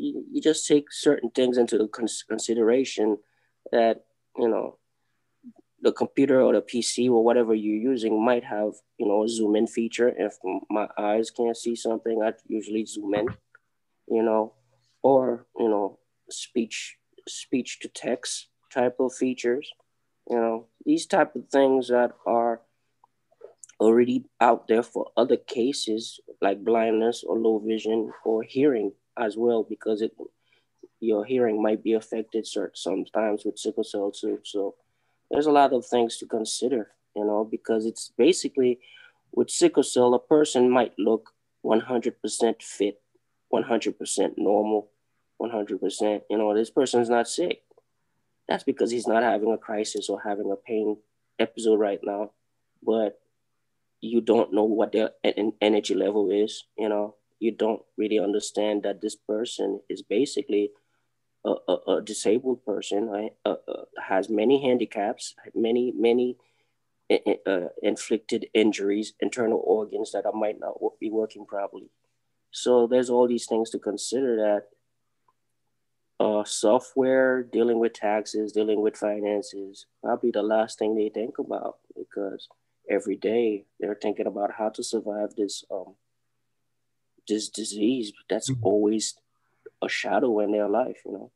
you, you just take certain things into consideration that you know the computer or the PC or whatever you're using might have, you know, a zoom in feature. If my eyes can't see something, I usually zoom in, you know, or, you know, speech, speech to text type of features, you know, these type of things that are already out there for other cases like blindness or low vision or hearing as well, because it, your hearing might be affected sometimes with sickle cell too. So, there's a lot of things to consider, you know, because it's basically with sickle cell, a person might look 100% fit, 100% normal, 100%, you know, this person's not sick. That's because he's not having a crisis or having a pain episode right now, but you don't know what their energy level is, you know, you don't really understand that this person is basically a, a, a disabled person right, uh, uh, has many handicaps, many many uh, inflicted injuries, internal organs that might not be working properly. So there's all these things to consider that uh, software, dealing with taxes, dealing with finances, probably the last thing they think about because every day they're thinking about how to survive this um, this disease but that's mm-hmm. always a shadow in their life, you know.